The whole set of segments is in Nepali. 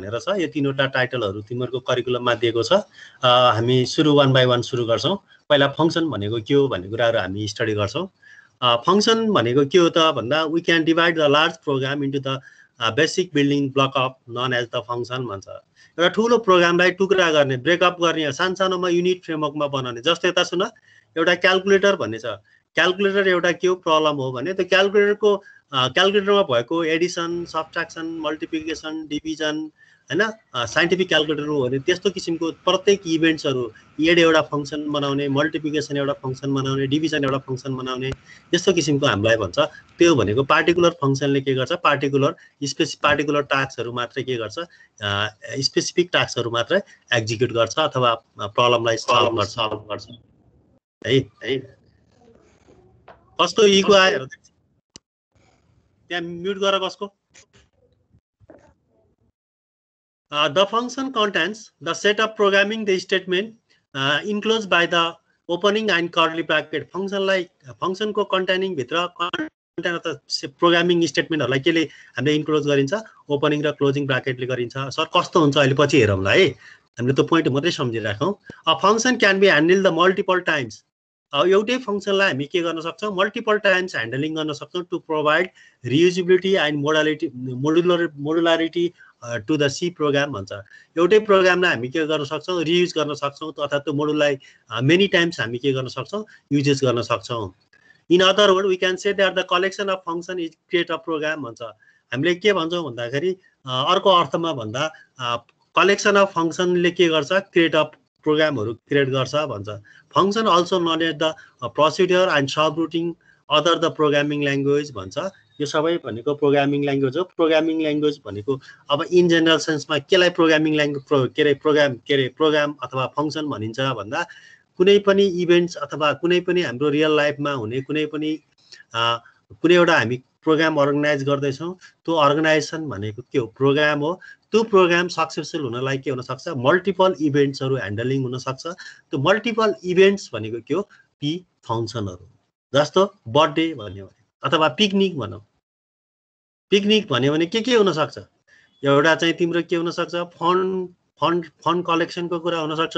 भनेर छ। यो तिनवटा टाइटलहरू तिमीहरूको करिकुलममा दिएको छ। हामी सुरु वान बाई वान सुरु गर्छौँ। पहिला फङ्सन भनेको के हो भन्ने कुराहरू हामी स्टडी गर्छौँ। फङ्सन भनेको के हो त भन्दा we can divide the large program into the basic building block up known as the function भन्छ। एउटा ठुलो प्रोग्रामलाई टुक्रा गर्ने ब्रेकअप गर्ने सानो सानोमा युनिट फ्रेमवर्कमा बनाउने जस्तो यता सुन। एउटा क्यालकुलेटर भन्ने छ। क्यालकुलेटर एउटा के हो? प्रब्लम हो भने त्यो क्यालकुलेटरको क्यालकुलेटरमा भएको एडिसन सब्ट्राक्सन मल्टिप्लिकेसन डिभिजन होइन साइन्टिफिक क्यालकुलेटर हो भने त्यस्तो किसिमको प्रत्येक इभेन्ट्सहरू एड एउटा फङ्सन बनाउने मल्टिप्लिकेसन एउटा फङ्सन बनाउने डिभिजन एउटा फङ्सन बनाउने त्यस्तो किसिमको हामीलाई भन्छ। त्यो भनेको पार्टिकुलर फङ्सनले के गर्छ? पार्टिकुलर स्पेसि पार्टिकुलर टास्कहरू मात्रै के गर्छ? स्पेसिफिक टास्कहरू मात्रै एक्जिक्युट गर्छ अथवा प्रब्लमलाई सल्भ गर्छ। सल्भ गर्छ। है? है? कस्तो इको आयो? त्यहाँ म्युट गर कसको Uh, the function contains the set of programming the statement uh, enclosed by the opening and curly bracket फङ्सनलाई फङ्सनको कन्टेनिङभित्र कन्टेन अथवा प्रोग्रामिङ स्टेटमेन्टहरूलाई केले हामीले इन्क्लोज गरिन्छ ओपनिङ र क्लोजिङ ब्राकेटले गरिन्छ। सर कस्तो हुन्छ? अहिले पछि हेरौँला है। हामीले त्यो पोइन्ट मात्रै सम्झिराखौँ a function can be handle the multiple times एउटै फङ्सनलाई हामी के गर्न सक्छौँ? मल्टिपल टाइम्स ह्यान्डलिङ गर्न सक्छौँ to provide reusability and modality modular modularity to the C program भन्छ। एउटै प्रोग्रामलाई हामी के गर्न सक्छौँ? रियुज गर्न सक्छौँ अथवा त्यो मोडुललाई मेनी टाइम्स हामी के गर्न सक्छौँ? युजेस गर्न सक्छौँ। In other word we can say that the collection of function is create a program भन्छ। हामीले के भन्छौँ भन्दाखेरि अर्को अर्थमा भन्दा कलेक्सन अफ फङ्सनले के गर्छ? क्रिएट अफ प्रोग्रामहरू क्रिएट गर्छ भन्छ। Function also at the procedure and subroutine other the programming language भन्छ। यो सबै भनेको प्रोग्रामिङ ल्याङ्ग्वेज हो। प्रोग्रामिङ ल्याङ्ग्वेज भनेको अब इन जेनरल सेन्समा केलाई प्रोग्रामिङ ल्याङ्ग्वेज प्रो के अरे प्रोग्राम के अरे प्रोग्राम अथवा फङ्सन भनिन्छ भन्दा कुनै पनि इभेन्ट्स अथवा कुनै पनि हाम्रो रियल लाइफमा हुने कुनै पनि कुनै एउटा हामी प्रोग्राम अर्गनाइज गर्दैछौँ त्यो अर्गनाइजेसन भनेको के हो? प्रोग्राम हो। त्यो प्रोग्राम सक्सेसफुल हुनलाई के हुनसक्छ? मल्टिपल इभेन्ट्सहरू ह्यान्डलिङ हुनसक्छ। त्यो मल्टिपल इभेन्ट्स भनेको के हो? ती फङ्सनहरू जस्तो बर्थडे भन्यो भने अथवा पिकनिक भनौँ। पिकनिक भन्यो भने के के हुनसक्छ? एउटा चाहिँ तिम्रो के हुनसक्छ? फन्ड फन्ड फन्ड कलेक्सनको कुरा हुनसक्छ।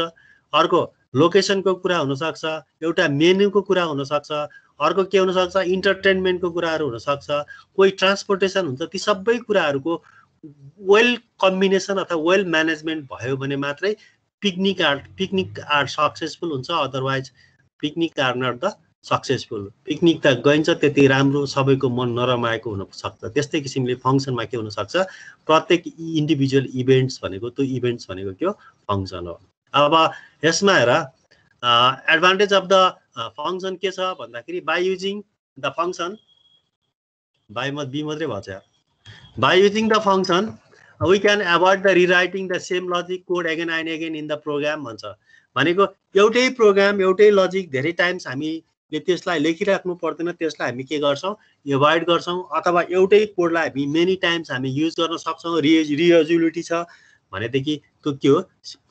अर्को लोकेसनको कुरा हुनसक्छ। एउटा मेन्युको कुरा हुनसक्छ। अर्को के हुनसक्छ? इन्टरटेनमेन्टको कुराहरू हुनसक्छ। कोही ट्रान्सपोर्टेसन हुन्छ ती सबै कुराहरूको वेल कम्बिनेसन अथवा वेल म्यानेजमेन्ट भयो भने मात्रै picnic are picnic are successful हुन्छ। Otherwise picnic are not the successful picnic त गइन्छ त्यति राम्रो सबैको मन नरमाएको हुनसक्छ त्यस्तै किसिमले फङ्सनमा के हुनसक्छ? प्रत्येक इन्डिभिजुअल इभेन्ट्स भनेको त्यो इभेन्ट्स भनेको के हो? फङ्सन हो। अब यसमा हेर एडभान्टेज अफ द फङ्सन के छ भन्दाखेरि by using the function by म बी मात्रै भन्छ by using the function we can avoid the rewriting the same logic code again and again in the program भन्छ। भनेको एउटै प्रोग्राम एउटै लजिक धेरै टाइम्स हामी त्यसलाई लेखिराख्नु पर्दैन त्यसलाई हामी के गर्छौँ? एभोइड गर्छौँ अथवा एउटै कोडलाई हामी मेनी टाइम्स हामी युज गर्न सक्छौँ रियुज रियुजिबिलिटी छ भनेदेखि त्यो के हो?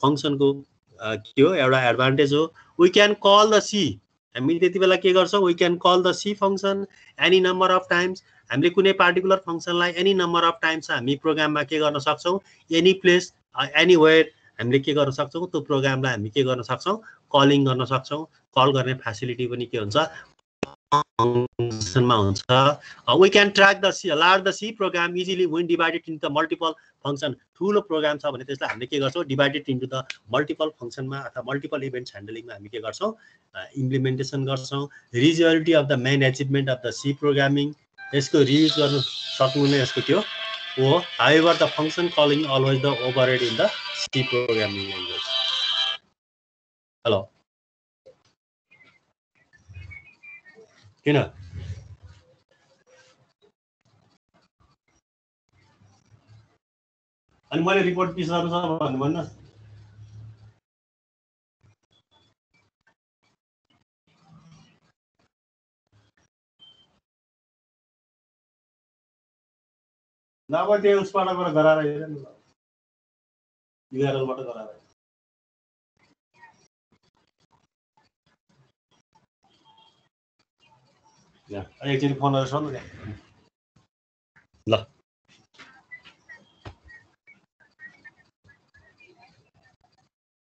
फङ्सनको के हो? एउटा एडभान्टेज हो। We can call the C हामी त्यति बेला के गर्छौँ? We can call the C function any number of times हामीले कुनै पार्टिकुलर फङ्सनलाई एनी नम्बर अफ टाइम्स हामी प्रोग्राममा के गर्न सक्छौँ? एनी प्लेस एनी वेयर हामीले के गर्न सक्छौँ? त्यो प्रोग्रामलाई हामी के गर्न सक्छौँ? कलिङ गर्न सक्छौँ। कल गर्ने फेसिलिटी पनि के हुन्छ? फङ्सनमा हुन्छ। We can track the C large the C program easily when divided into the multiple function ठुलो प्रोग्राम छ भने त्यसलाई हामीले के गर्छौँ? डिभाइडेड इन्टु द मल्टिपल फङ्सनमा अथवा मल्टिपल इभेन्ट्स ह्यान्डलिङमा हामी के गर्छौँ? इम्प्लिमेन्टेसन गर्छौँ। Reusability of the main achievement of the C programming यसको रियुज गर्नु सक्नु नै यसको त्यो हो। However the function calling always the over in the C programming language hello किन अनि मैले रिपोर्ट पिस गर्नु छ भन्नु भन्नु नभए त्यो उसबाट गराएर हेर युआरएलबाट गराएर एकचोटि फोनहरू छ ल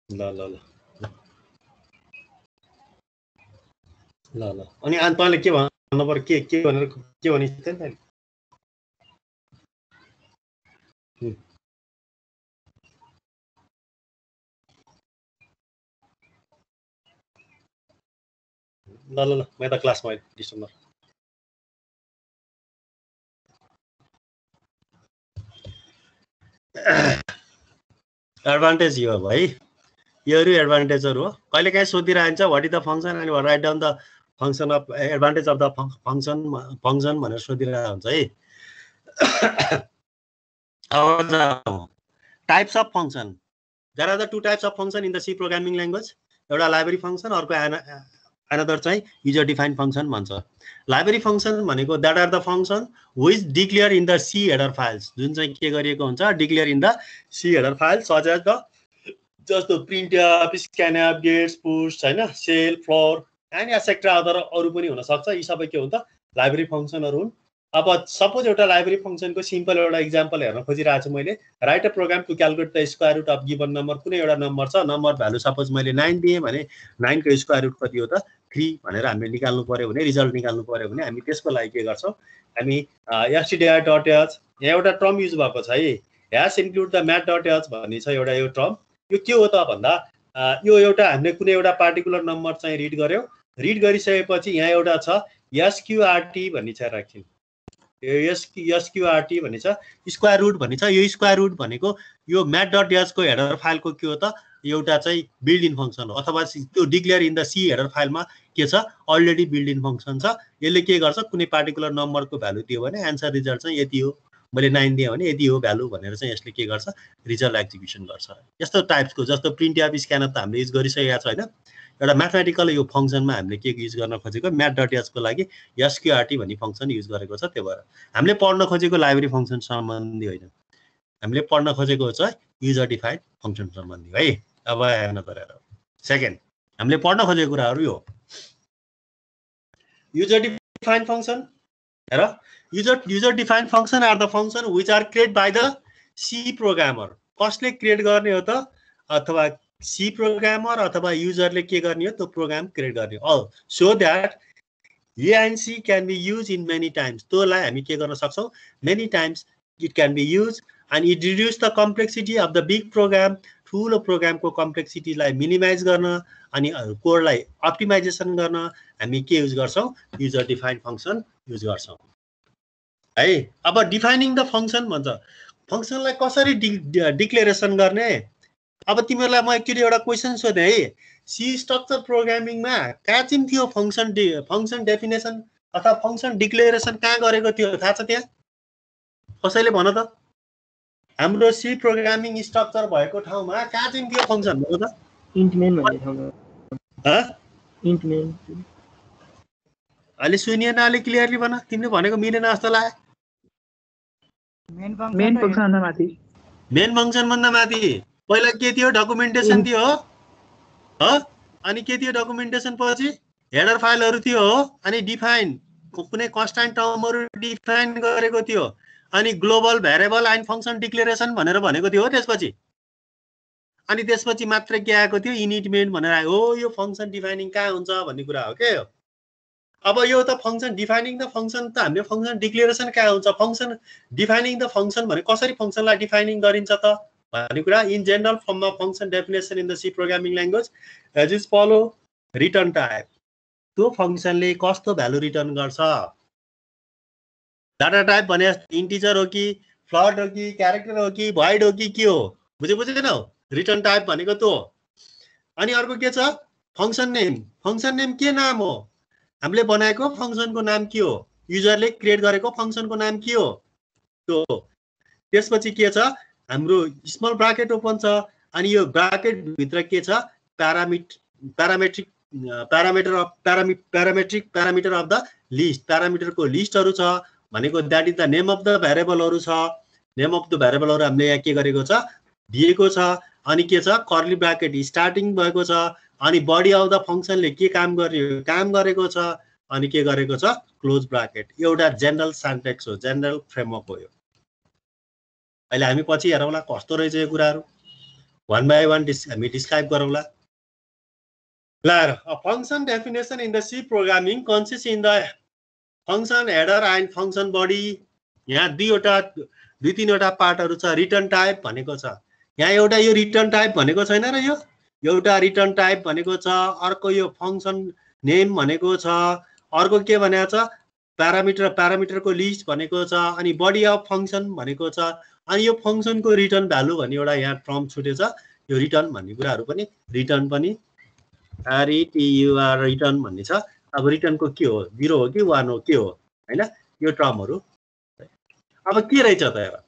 ल ल ल ल ल अनि अनि तपाईँले के भन्नु पर्यो के के भनेर के भनिसक्यो नि त ल ल ल म यता क्लासमा डिस्टर्ब एडभान्टेज यो है योहरू एडभान्टेजहरू हो। कहिले काहीँ सोधिरहन्छ वाट इज द फङ्सन अनि write down the function of advantage of the function function भनेर सोधिरहेको हुन्छ है types of function there are the two types of function in the C programming language एउटा लाइब्रेरी फङ्सन अर्को एनदर चाहिँ युजर डिफाइन फङ्सन भन्छ। लाइब्रेरी फङ्सन भनेको that are the function which declare in the C header files जुन चाहिँ के गरिएको हुन्छ declare in the C header file such as the जस्तो प्रिन्ट स्क्यान एप गेट्स पुस्ट होइन cell floor and etcetera other अरू पनि हुनसक्छ। यी सबै के हुन्छ लाइब्रेरी फङ्सनहरू हुन्। अब सपोज एउटा लाइब्रेरी फङ्सनको सिम्पल एउटा इक्जाम्पल हेर्न खोजिरहेको छु मैले। Write a program to calculate the square root of given number कुनै एउटा नम्बर छ नम्बर भ्यालु सपोज मैले नाइन दिएँ भने नाइनको स्क्वायर रुट कति हो त? थ्री भनेर हामीले निकाल्नु पऱ्यो भने रिजल्ट निकाल्नु पऱ्यो भने हामी त्यसको लागि के गर्छौँ? हामी एसटिडिआर डट एच यहाँ एउटा टर्म युज भएको छ है। Hash include the math dot h भन्ने छ एउटा यो टर्म यो के हो त भन्दा यो एउटा हामीले कुनै एउटा पार्टिकुलर नम्बर चाहिँ रिड गऱ्यौँ रिड गरिसकेपछि यहाँ एउटा छ एसक्युआरटी भन्ने छ राख्यौँ यस एसक्युआरटी भन्ने छ स्क्वायर रुट भन्ने छ यो स्क्वायर रुट भनेको यो म्याट डट एचको हेडर फाइलको के हो त एउटा चाहिँ बिल्ड इन फङ्सन हो अथवा त्यो declare in the C header फाइलमा के छ अलरेडी बिल्ड इन फङ्सन छ यसले के गर्छ कुनै पार्टिकुलर नम्बरको भ्यालु दियो भने एन्सर रिजल्ट चाहिँ यति हो। मैले नाइन दिएँ भने यति हो भ्यालु भनेर चाहिँ यसले के गर्छ? रिजल्ट एक्जिक्युसन गर्छ। यस्तो टाइप्सको जस्तो प्रिन्ट एप स्क्यानर त हामीले युज गरिसकेका छ होइन? एउटा म्याथमेटिकल यो फङ्सनमा हामीले के युज गर्न खोजेको? म्याथ डट एचको लागि एसक्युआरटी भन्ने फङ्सन युज गरेको छ त्यो भएर। हामीले पढ्न खोजेको लाइब्रेरी फङ्सन सम्बन्धी होइन। हामीले पढ्न खोजेको छ युजर डिफाइन्ड फङ्सन सम्बन्धी है? अब हेर्न परेर सेकेन्ड हामीले पढ्न खोजेको कुराहरू यो। युजर डिफाइन्ड फङ्सन हेर user user defined function are the function which are create by the C programmer कसले क्रिएट गर्ने हो त? अथवा सी प्रोग्रामर अथवा युजरले के गर्ने हो? त्यो प्रोग्राम क्रिएट गर्ने हो। So that ANC can be use in many times त्योलाई हामी के गर्न सक्छौँ? Many times it can be use and it reduce the complexity of the big program ठुलो प्रोग्रामको कम्प्लेक्सिटीलाई मिनिमाइज गर्न अनि कोडलाई अप्टिमाइजेसन गर्न हामी के युज गर्छौँ? युजर डिफाइन फङ्सन युज गर्छौँ। है? अब डिफाइनिङ द फङ्सन भन्छ। फङ्सनलाई कसरी डि डिक्लेरेसन गर्ने? अब तिमीहरूलाई म एकचोटि एउटा क्वेसन सोधेँ है? सी स्ट्रक्चर प्रोग्रामिङमा कहाँ चाहिँ थियो फङ्सन डि फङ्सन डेफिनेसन अथवा फङ्सन डिक्लेरेसन कहाँ गरेको थियो? थाहा छ त्यहाँ? कसैले भन त? हाम्रो सी प्रोग्रामिङ स्ट्रक्चर भएको ठाउँमा कहाँ चाहिँ थियो फङ्सन भन त? अहिले सुनिएन अलिक क्लियरली भन तिमीले भनेको मिलेन जस्तो लाग्यो। मेन फङ्सनभन्दा माथि। पहिला के थियो? डकुमेन्टेसन थियो। हो? अनि के थियो डकुमेन्टेसन पछि? हेडर फाइलहरू थियो हो? अनि डिफाइन कुनै कन्सटान्ट टर्महरू डिफाइन गरेको थियो। अनि global variable and function declaration भनेर भनेको थियो हो? त्यसपछि। अनि त्यसपछि मात्र के आएको थियो? इनिटमेन्ट भनेर आयो। हो यो फङ्सन डिफाइनिङ कहाँ हुन्छ? भन्ने कुरा हो के अब यो त फङ्सन डिफाइनिङ द फङ्सन त हामीले फङ्सन डिक्लेरेसन कहाँ हुन्छ? फङ्सन डिफाइनिङ द फङ्सन भने कसरी फङ्सनलाई डिफाइनिङ गरिन्छ त? भन्ने कुरा इन जेनरल फर्ममा function definition in the C programming language as is follow return type त्यो फङ्सनले कस्तो भ्यालु रिटर्न गर्छ? डाटा टाइप भने इन्टिजर हो कि फ्लड हो कि क्यारेक्टर हो कि भाइड हो कि के हो? बुझे बुझेनौ रिटर्न टाइप भनेको त्यो अनि अर्को के छ? फङ्सन नेम फङ्सन नेम के नाम हो? हामीले बनाएको फङ्सनको नाम के हो? युजरले क्रिएट गरेको फङ्सनको नाम के हो? त्यो त्यसपछि के छ? हाम्रो स्मल ब्राकेट ओपन छ अनि यो ब्राकेटभित्र के छ? प्यारामिट parametric parameter of प्यारामि parametric parameter of the list प्यारामिटरको लिस्टहरू छ भनेको that is the name of the भ्यारेबलहरू छ. नेम अफ द भ्यारेबलहरू हामीले यहाँ के गरेको छ? दिएको छ अनि के छ? कर्ली ब्राकेट स्टार्टिङ भएको छ। अनि बडी अफ द फङ्सनले के काम गर्ने काम गरेको छ अनि के गरेको छ? क्लोज ब्राकेट एउटा जेनरल सान्टेक्स हो जेनरल फ्रेमवर्क हो यो। अहिले हामी पछि हेरौँला कस्तो रहेछ यो कुराहरू। वान बाई वान डिस् हामी डिस्क्राइब गरौँला। ल function definition in the C programming consist in the function header and function body यहाँ दुईवटा दुई तिनवटा पार्टहरू छ। रिटर्न टाइप भनेको छ। यहाँ एउटा यो रिटर्न टाइप भनेको छैन र यो? एउटा रिटर्न टाइप भनेको छ अर्को यो फङ्सन नेम भनेको छ अर्को के भनेको छ? प्यारामिटर प्यारामिटरको लिस्ट भनेको छ अनि बडी अफ फङ्सन भनेको छ अनि यो फङ्सनको रिटर्न भ्यालु भन्ने एउटा यहाँ टर्म छुटेछ यो रिटर्न भन्ने कुराहरू पनि रिटर्न पनि आरइटियुआर रिटर्न भन्ने छ। अब रिटर्नको के हो? जिरो हो कि वान हो? के हो? होइन? यो टर्महरू अब के रहेछ त?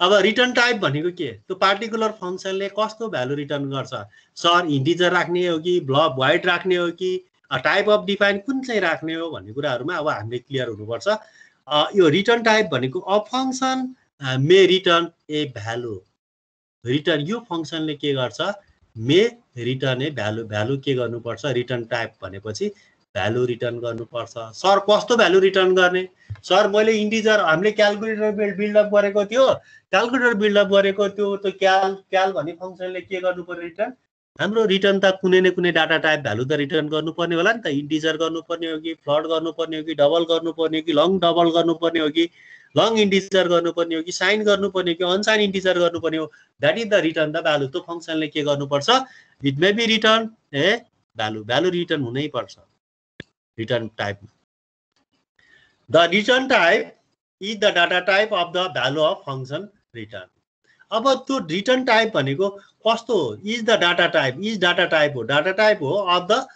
अब रिटर्न टाइप भनेको के? त्यो पार्टिकुलर फङ्सनले कस्तो भ्यालु रिटर्न गर्छ? सर इन्टिजर राख्ने हो कि ब्लक वाइट राख्ने हो कि टाइप अफ डिफाइन कुन चाहिँ राख्ने हो भन्ने कुराहरूमा अब हामीले क्लियर हुनुपर्छ। यो रिटर्न टाइप भनेको a function may return a value return यो फङ्सनले के गर्छ? May return a value value के गर्नुपर्छ? रिटर्न टाइप भनेपछि भ्यालु रिटर्न गर्नुपर्छ। सर कस्तो भ्यालु रिटर्न गर्ने? सर मैले इन्टिजर हामीले क्यालकुलेटर बिल्डअप गरेको थियो। क्यालकुलेटर बिल्डअप गरेको त्यो त्यो क्याल क्याल भन्ने फङ्सनले के गर्नु पर्यो रिटर्न हाम्रो रिटर्न त कुनै न कुनै डाटा टाइप भ्यालु त रिटर्न गर्नुपर्ने होला नि त। इन्टिजर गर्नुपर्ने हो कि फ्लड गर्नुपर्ने हो कि डबल गर्नुपर्ने हो कि लङ डबल गर्नुपर्ने हो कि लङ इन्टिजर गर्नुपर्ने हो कि साइन गर्नुपर्ने हो कि अनसाइन इन्टिजर गर्नुपर्ने हो। That is the return the value त्यो फङ्सनले के गर्नुपर्छ? It may be return a value value return हुनै रिटर्न टाइपमा the return type is the data type of the value of function return अब त्यो रिटर्न टाइप भनेको कस्तो हो? Is the data type is data type हो? डाटा टाइप हो of the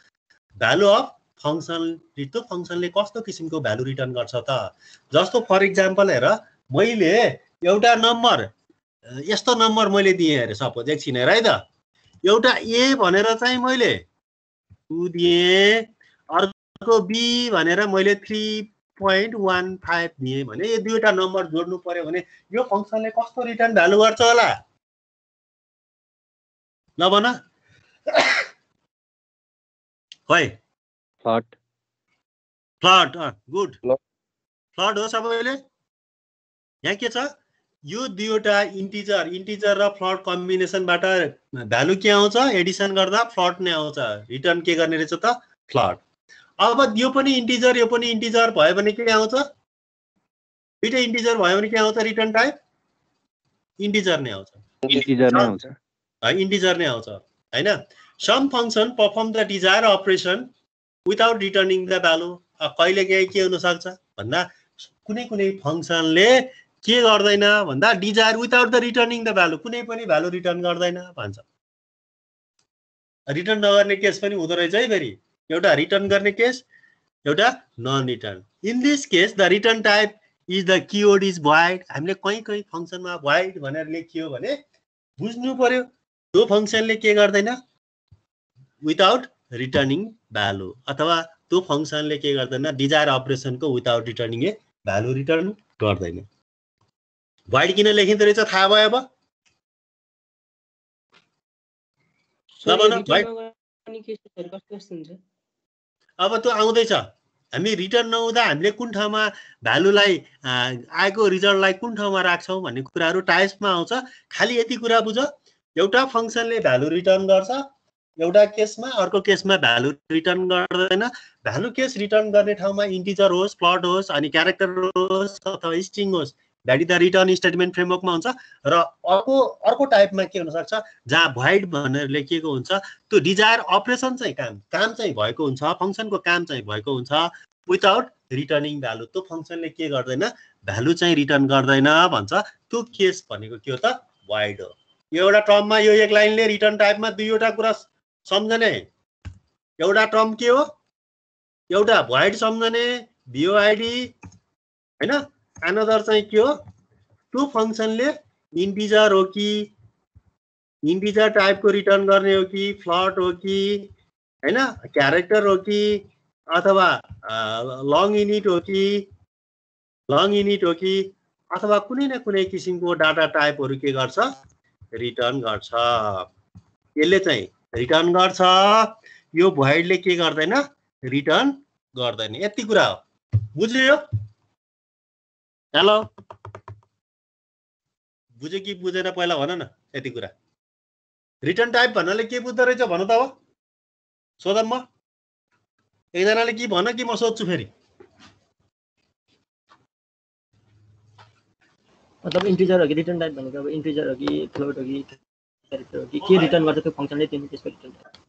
value of function त्यो फङ्सनले कस्तो किसिमको भ्यालु रिटर्न गर्छ त? जस्तो फर इक्जाम्पल हेर मैले एउटा नम्बर यस्तो नम्बर मैले दिएँ अरे सपोज एकछिन हेर है त एउटा ए भनेर चाहिँ मैले टु दिएँ अर्को बी भनेर मैले थ्री पोइन्ट वान फाइभ दिएँ भने यो दुईवटा नम्बर जोड्नु पर्यो भने यो फङ्सनले कस्तो रिटर्न भ्यालु गर्छ होला? ल भन खै फ्लट फ्लड गुड फ्लड हो सबैले। यहाँ के छ? यो दुईवटा इन्टिजर इन्टिजर र फ्लड कम्बिनेसनबाट भ्यालु के आउँछ? एडिसन गर्दा फ्लड नै आउँछ। रिटर्न के गर्ने रहेछ त? फ्लड अब यो पनि इन्टिजर यो पनि इन्टिजर भयो भने के आउँछ? दुइटै इन्टिजर भयो भने के आउँछ? रिटर्न टाइप इन्टिजर नै आउँछ। इन्टिजर नै आउँछ। इन्टिजर नै आउँछ। होइन? Some function perform the desire operation without returning the value कहिले काहीँ के हुनसक्छ? भन्दा कुनै कुनै फङ्सनले के गर्दैन? भन्दा desire without the returning the value कुनै पनि भ्यालु रिटर्न गर्दैन भन्छ। रिटर्न नगर्ने केस पनि हुँदो रहेछ है फेरि। एउटा रिटर्न गर्ने केस एउटा none return in this case the return type is the keyword is void हामीले कहीँ कहीँ फङ्सनमा वाइड भनेर लेखियो भने बुझ्नु पर्यो त्यो फङ्सनले के गर्दैन विदाउट रिटर्निङ भ्यालु अथवा त्यो फङ्सनले के गर्दैन desire अपरेसनको without returning a value return गर्दैन वाइड किन लेखिँदो रहेछ थाहा भयो अब अब त्यो आउँदैछ। हामी रिटर्न नहुँदा हामीले कुन ठाउँमा भ्यालुलाई आएको रिजल्टलाई कुन ठाउँमा राख्छौँ भन्ने कुराहरू टाइप्समा आउँछ। खालि यति कुरा बुझ। एउटा फङ्सनले भ्यालु रिटर्न गर्छ एउटा केसमा अर्को केसमा भ्यालु रिटर्न गर्दैन। भ्यालु केस रिटर्न गर्ने ठाउँमा इन्टिजर होस् प्लट होस् अनि क्यारेक्टर होस् अथवा स्ट्रिङ होस् that is the return statement फ्रेमवर्कमा हुन्छ र अर्को अर्को टाइपमा के हुनसक्छ? जहाँ भ्वाइड भनेर लेखिएको हुन्छ त्यो डिजायर अपरेसन चाहिँ काम काम चाहिँ भएको हुन्छ फङ्सनको काम चाहिँ भएको हुन्छ। विदाउट रिटर्निङ भ्यालु त्यो फङ्सनले के गर्दैन? भ्यालु चाहिँ रिटर्न गर्दैन भन्छ। त्यो केस भनेको के हो त? वाइड हो। एउटा टर्ममा यो एक लाइनले रिटर्न टाइपमा दुईवटा कुरा सम्झने। एउटा टर्म के हो? एउटा भ्वाइड सम्झने भिओआइडी होइन? एनदर चाहिँ के हो? त्यो फङ्सनले इन्टिजर हो कि इन्टिजर टाइपको रिटर्न गर्ने हो कि फ्लट हो कि होइन? क्यारेक्टर हो कि अथवा लङ युनिट हो कि लङ युनिट हो कि अथवा कुनै न कुनै किसिमको डाटा टाइपहरू के गर्छ? रिटर्न गर्छ। यसले चाहिँ रिटर्न गर्छ। यो भोइडले के गर्दैन? रिटर्न गर्दैन। यति कुरा हो। बुझ्यो? हेलो। बुझ्यो कि बुझेन पहिला भन न यति कुरा। रिटर्न टाइप भन्नाले के बुझ्दो रहेछ भन त अब। सोधन म। एकजनाले कि भन कि म सोध्छु फेरि। मतलब इन्टिजर हो कि रिटर्न टाइप भनेको अब इन्टिजर हो कि फ्लोट हो कि क्यारेक्टर हो कि के रिटर्न गर्छ त्यो फङ्सनले तिमी त्यसको रिटर्न टाइप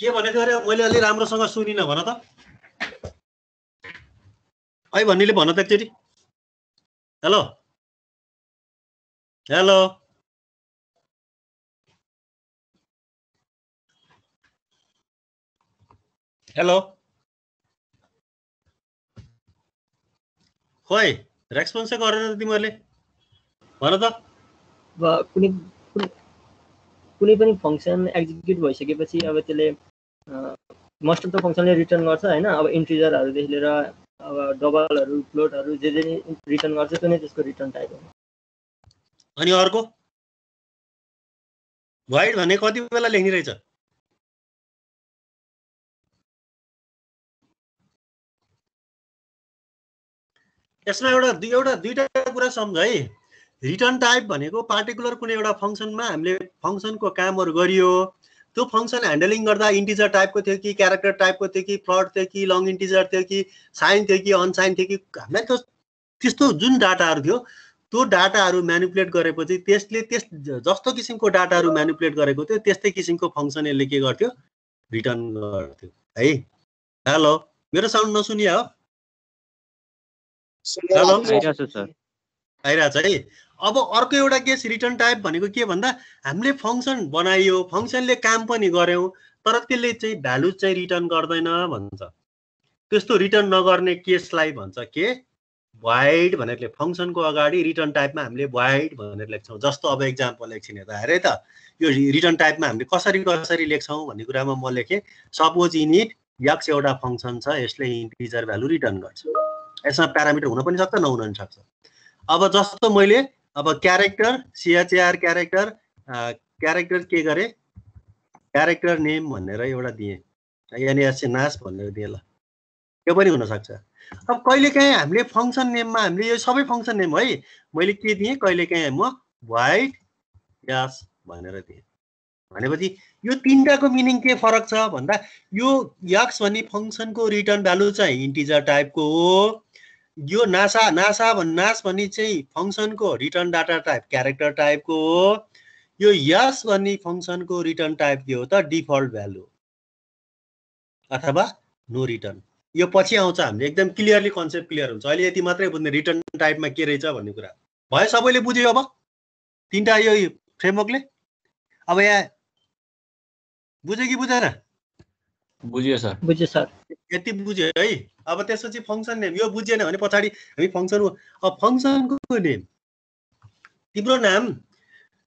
के भनेको अरे? मैले अलि राम्रोसँग सुनिनँ भन त। है भन्नेले भन त एकचोटि। हेलो। हेलो। हेलो। खोइ रेस्पोन्सै गरेन त तिमीहरूले। भन त। कुनै पनि फङ्सन एक्जिक्युट भइसकेपछि अब त्यसले मोस्ट अफ द फङ्सनले रिटर्न गर्छ होइन? अब इन्टिजरहरूदेखि लिएर अब डबलहरू फ्लोटहरू जे जे रिटर्न गर्छ त्यो नै त्यसको रिटर्न टाइप हो। अनि अर्को? वाइड भने कति बेला लेख्ने रहेछ? यसमा एउटा दुई एउटा दुईवटा कुरा सम्झ है। रिटर्न टाइप भनेको पार्टिकुलर कुनै एउटा फङ्सनमा हामीले फङ्सनको कामहरू गरियो। त्यो फङ्सन ह्यान्डलिङ गर्दा इन्टिजर टाइपको थियो कि क्यारेक्टर टाइपको थियो कि फ्लट थियो कि लङ इन्टिजर थियो कि साइन थियो कि अनसाइन थियो कि हामीलाई त्यो त्यस्तो जुन डाटाहरू थियो त्यो डाटाहरू म्यानिपुलेट गरेपछि त्यसले त्यस जस्तो किसिमको डाटाहरू म्यानिपुलेट गरेको थियो त्यस्तै किसिमको फङ्सन यसले के गर्थ्यो? रिटर्न गर्थ्यो। है? हेलो मेरो साउन्ड नसुनिया हो? हेलो? आइरहेको छ सर। आइरहेछ है? अब अर्को एउटा केस रिटर्न टाइप भनेको के भन्दा हामीले फङ्सन बनाइयो फङ्सनले काम पनि गऱ्यौँ तर त्यसले चाहिँ भ्यालु चाहिँ रिटर्न गर्दैन भन्छ। त्यस्तो रिटर्न नगर्ने केसलाई भन्छ के? वाइड भनेर फङ्सनको अगाडि रिटर्न टाइपमा हामीले वाइड भनेर लेख्छौँ। जस्तो अब इक्जाम्पल एकछिन हेर्दा हेरे त? यो रिटर्न टाइपमा हामीले कसरी कसरी लेख्छौँ भन्ने कुरामा म लेखेँ। सपोज इनिट यक्स एउटा फङ्सन छ यसले इन्टिजर भ्यालु रिटर्न गर्छ। यसमा प्यारामिटर हुन पनि सक्छ नहुन पनि सक्छ। अब जस्तो मैले अब क्यारेक्टर सिएचएआर क्यारेक्टर क्यारेक्टर के गरेँ? क्यारेक्टर नेम भनेर एउटा दिएँ। एनएससी नास भनेर दिएँ ल। त्यो पनि हुनसक्छ। अब कहिलेकाहीँ हामीले फङ्सन नेममा हामीले यो सबै फङ्सन नेम है मैले के दिएँ? कहिलेकाहीँ म वाइट यस भनेर दिएँ। भनेपछि यो तिनवटाको मिनिङ के फरक छ भन्दा यो यक्स भन्ने फङ्सनको रिटर्न भ्यालु चाहिँ इन्टिजर टाइपको हो। यो नासा नासा भन् नास भन्ने चाहिँ फङ्सनको रिटर्न डाटा टाइप क्यारेक्टर टाइपको हो। यो यस भन्ने फङ्सनको रिटर्न टाइप के हो त डिफल्ट भ्यालु अथवा नो रिटर्न यो पछि आउँछ हामीले। एकदम क्लियरली कन्सेप्ट क्लियर हुन्छ। अहिले यति मात्रै बुझ्ने रिटर्न टाइपमा के रहेछ भन्ने कुरा। भयो सबैले बुझ्यो अब। तिनवटा यो फ्रेमवर्कले अब यहाँ बुझ्यो कि बुझेन? बुझ्यो सर। बुझ्यो सर। यति बुझ्यो है। अब त्यसपछि फङ्सन नेम यो बुझेन भने पछाडि हामी फङ्सन अब फङ्सनको नेम तिम्रो नाम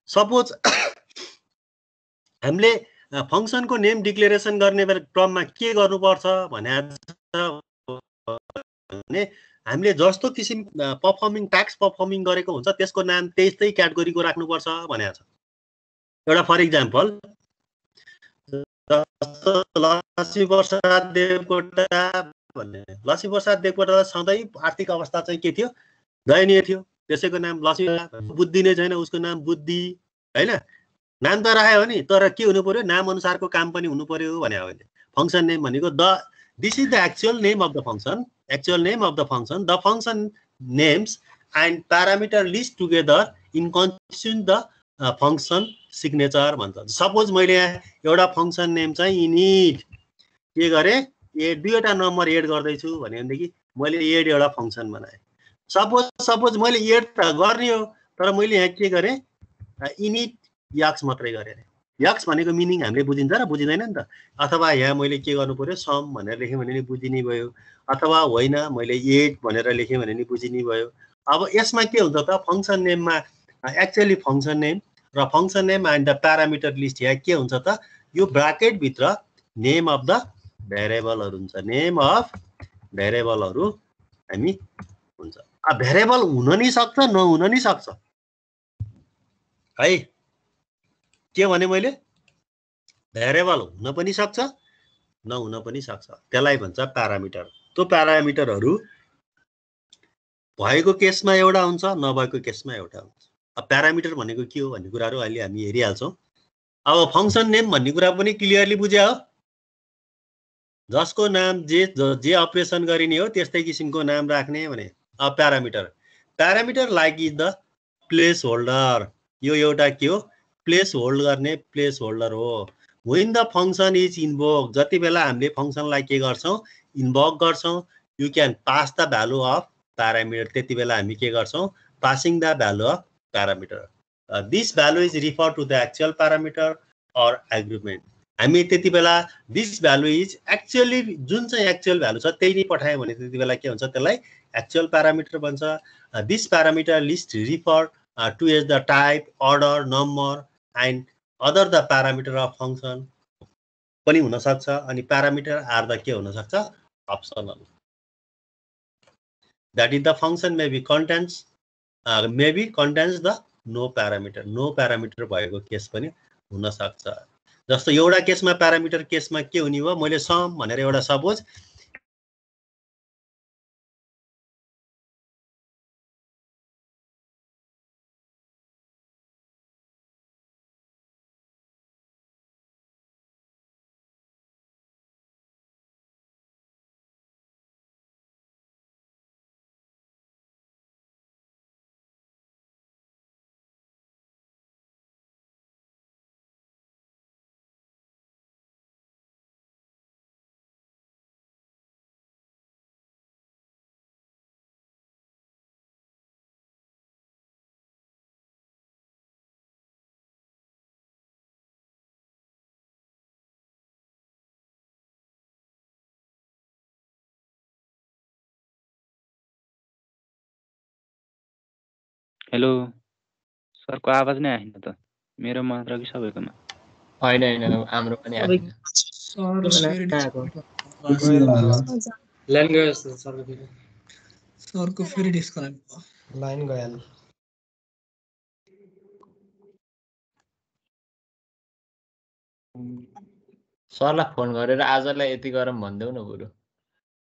सपोज हामीले फङ्सनको नेम डिक्लेरेसन गर्ने बेला क्रममा के गर्नुपर्छ भने भने हामीले जस्तो किसिम पर्फर्मिङ ट्याक्स पर्फर्मिङ गरेको हुन्छ त्यसको नाम त्यस्तै क्याटेगोरीको राख्नुपर्छ भनेको छ। एउटा फर इक्जाम्पल लक्ष्मी प्रसाद देवकोटा भन्ने। लक्ष्मी प्रसाद देवकोटा सधैँ आर्थिक अवस्था चाहिँ के थियो? दयनीय थियो। त्यसैको नाम लक्ष्मी बुद्धि नै छैन उसको नाम बुद्धि होइन? नाम त राख्यो नि तर के हुनु पर्यो? नाम अनुसारको काम पनि हुनु पर्यो भने अहिले। फङ्सन नेम भनेको the this is the actual name of the function actual name of the function the function names and parameter list together in constitute the function signature भन्छ। सपोज मैले यहाँ एउटा फङ्सन नेम चाहिँ इनिट के गरेँ? एड दुईवटा नम्बर एड गर्दैछु भन्यो भनेदेखि मैले एड एउटा फङ्सन बनाएँ। सपोज सपोज मैले एड त गर्ने हो तर मैले यहाँ के गरेँ? इनिट यक्स मात्रै गरेँ। यक्स भनेको मिनिङ हामीले बुझिन्छ र बुझिँदैन नि त। अथवा यहाँ मैले के गर्नु पऱ्यो सम भनेर लेखेँ भने नि बुझिने भयो। अथवा होइन मैले एट भनेर लेखेँ भने नि बुझिने भयो। अब यसमा के हुन्छ त? फङ्सन नेममा एक्चुअली फङ्सन नेम र function name and the parameter list यहाँ के हुन्छ त? यो ब्राकेटभित्र नेम अफ द भेरिएबलहरू हुन्छ। नेम अफ भेरिएबलहरू हामी हुन्छ। भेरिएबल हुन नि सक्छ नहुन नि सक्छ? है? के भने मैले? भेरिएबल हुन पनि सक्छ नहुन पनि सक्छ। त्यसलाई भन्छ प्यारामिटर त्यो प्यारामिटरहरू भएको केसमा एउटा हुन्छ नभएको केसमा एउटा हुन्छ। प्यारामिटर भनेको के हो भन्ने कुराहरू अहिले हामी हेरिहाल्छौँ। अब फङ्सन नेम भन्ने कुरा पनि क्लियरली बुझ्या। हो जसको नाम जे ज- जे अपरेसन गरिने हो त्यस्तै किसिमको नाम राख्ने भने अब parameter parameter like is the place holder यो एउटा के हो? प्लेस होल्ड गर्ने प्लेस होल्डर हो। When the function is invoke जति बेला हामीले फङ्सनलाई के गर्छौँ? इन्भोक गर्छौँ। You can pass the value of parameter त्यति बेला हामी के गर्छौँ? Passing the value of parameter this value is refer to the actual parameter or argument हामी त्यति बेला दिस भ्यालु इज एक्चुअली जुन चाहिँ एक्चुअल भ्यालु छ त्यही नै पठायो भने त्यति बेला के हुन्छ त्यसलाई एक्चुअल प्यारामिटर भन्छ this parameter list refer to as the type order number and other the parameter of function पनि हुनसक्छ अनि प्यारामिटर आर द के हुनसक्छ optional that is the function may be contains may be contains the no parameter no parameter भएको केस पनि हुनसक्छ। जस्तो एउटा केसमा प्यारामिटर केसमा के हुने हो मैले सम भनेर एउटा सपोज हेलो सरको आवाज नै आएन त। मेरो मात्र कि सबैकोमा? होइन होइन हाम्रो पनि गयो? सरको फेरि। सरको फेरि डिस्कनेक्ट भयो। लाइन गइहाल्यो सरलाई फोन गरेर आजलाई यति गरौँ भनिदेऊ न बरु।